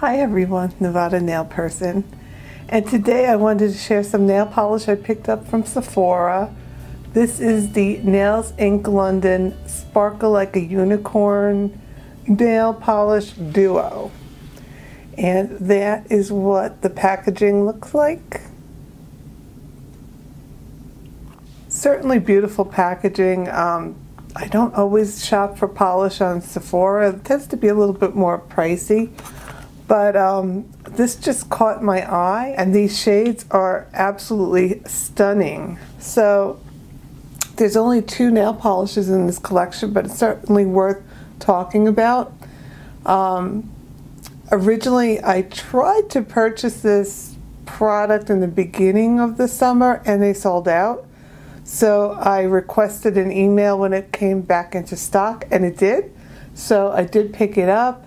Hi everyone, Nevada Nail Person. And today I wanted to share some nail polish I picked up from Sephora. This is the Nails Inc London Sparkle Like a Unicorn Nail Polish Duo. And that is what the packaging looks like. Certainly beautiful packaging. Um, I don't always shop for polish on Sephora. It tends to be a little bit more pricey. But um, this just caught my eye, and these shades are absolutely stunning. So there's only two nail polishes in this collection, but it's certainly worth talking about. Um, originally, I tried to purchase this product in the beginning of the summer, and they sold out. So I requested an email when it came back into stock, and it did. So I did pick it up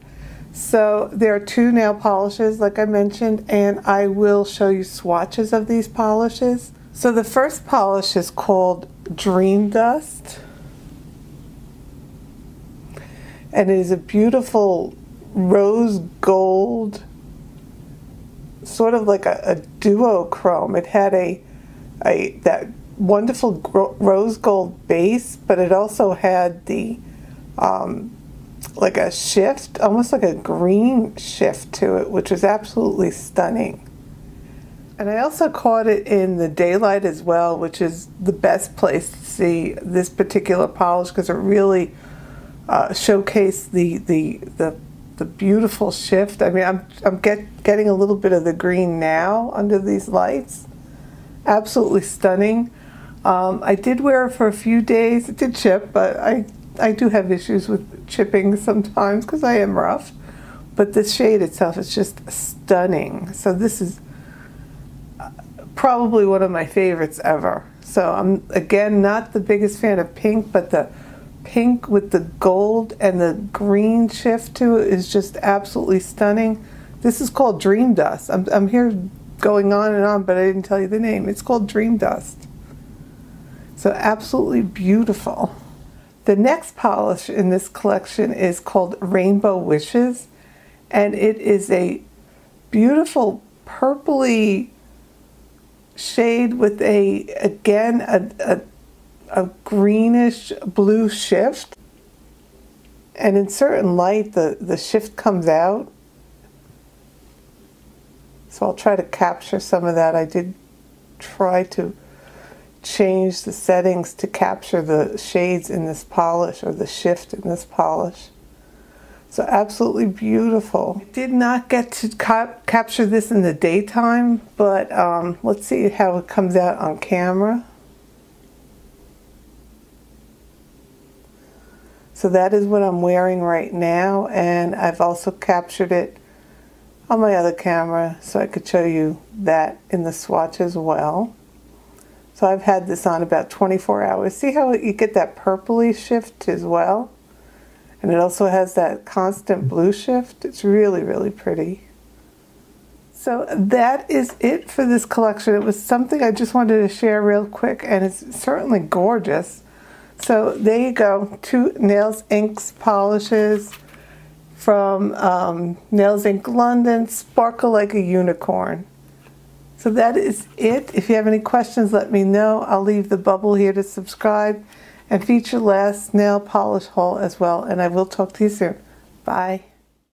so there are two nail polishes, like I mentioned, and I will show you swatches of these polishes. So the first polish is called Dream Dust. And it is a beautiful rose gold, sort of like a, a duochrome. It had a, a that wonderful rose gold base, but it also had the um, like a shift, almost like a green shift to it, which was absolutely stunning. And I also caught it in the daylight as well, which is the best place to see this particular polish because it really uh, showcased the, the, the, the beautiful shift. I mean, I'm, I'm get, getting a little bit of the green now under these lights. Absolutely stunning. Um, I did wear it for a few days. It did chip, but I I do have issues with chipping sometimes because I am rough, but the shade itself is just stunning. So this is uh, probably one of my favorites ever. So I'm again not the biggest fan of pink, but the pink with the gold and the green shift to it is just absolutely stunning. This is called Dream Dust. I'm, I'm here going on and on, but I didn't tell you the name. It's called Dream Dust. So absolutely beautiful. The next polish in this collection is called Rainbow Wishes, and it is a beautiful purpley shade with a, again, a, a, a greenish blue shift. And in certain light, the, the shift comes out. So I'll try to capture some of that. I did try to change the settings to capture the shades in this polish or the shift in this polish. So absolutely beautiful. I did not get to cap capture this in the daytime, but um, let's see how it comes out on camera. So that is what I'm wearing right now, and I've also captured it on my other camera so I could show you that in the swatch as well. So I've had this on about 24 hours. See how you get that purpley shift as well? And it also has that constant blue shift. It's really, really pretty. So that is it for this collection. It was something I just wanted to share real quick, and it's certainly gorgeous. So there you go, two Nails Incs polishes from um, Nails Inc London, Sparkle Like a Unicorn. So that is it. If you have any questions, let me know. I'll leave the bubble here to subscribe and feature last nail polish haul as well. And I will talk to you soon. Bye.